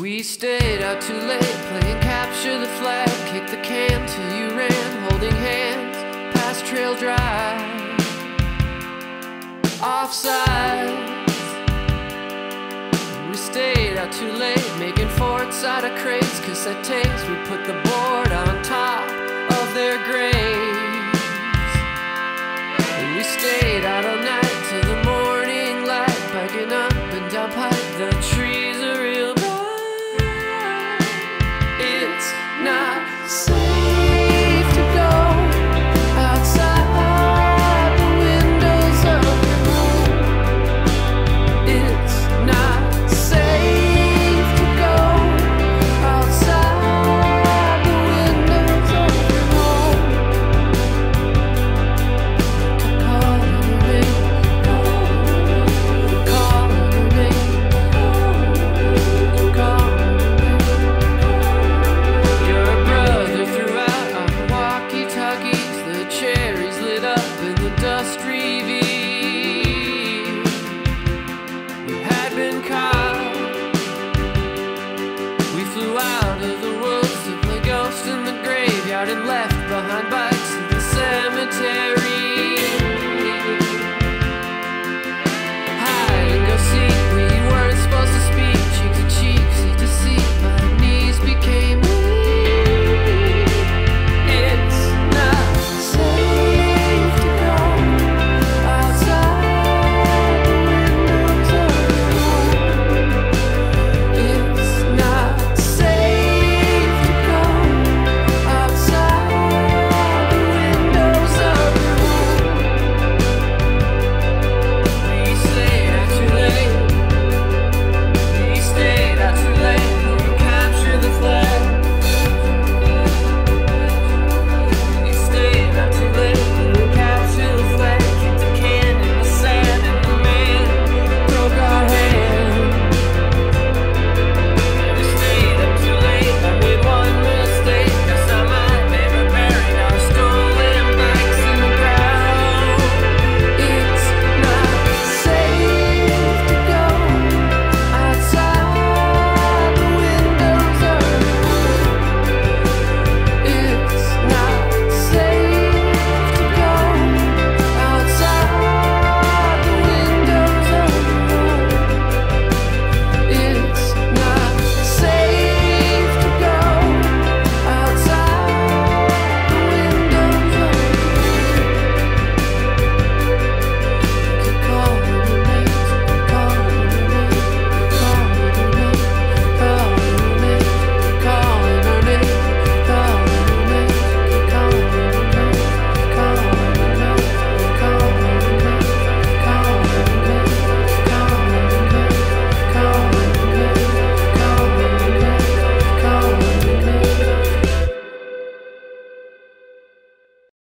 We stayed out too late, playing capture the flag. Kicked the can till you ran, holding hands past Trail Drive. Offside. We stayed out too late, making forts out of crates, cassette tapes. We put the board on top of their graves. We stayed out all night.